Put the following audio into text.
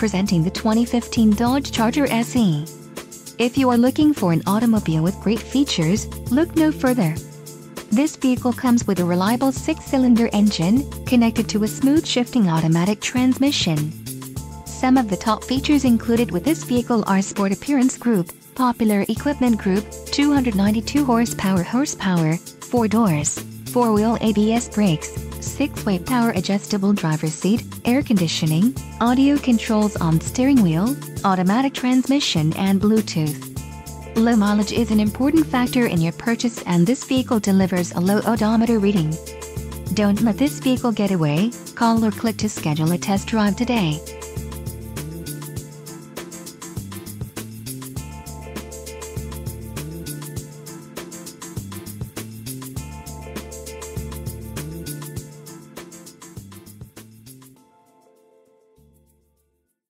presenting the 2015 Dodge Charger SE. If you are looking for an automobile with great features, look no further. This vehicle comes with a reliable six-cylinder engine, connected to a smooth shifting automatic transmission. Some of the top features included with this vehicle are Sport Appearance Group, Popular Equipment Group, 292 horsepower horsepower, 4 doors, 4-wheel ABS brakes, 6-way power adjustable driver's seat, air conditioning, audio controls on steering wheel, automatic transmission and Bluetooth. Low mileage is an important factor in your purchase and this vehicle delivers a low odometer reading. Don't let this vehicle get away, call or click to schedule a test drive today.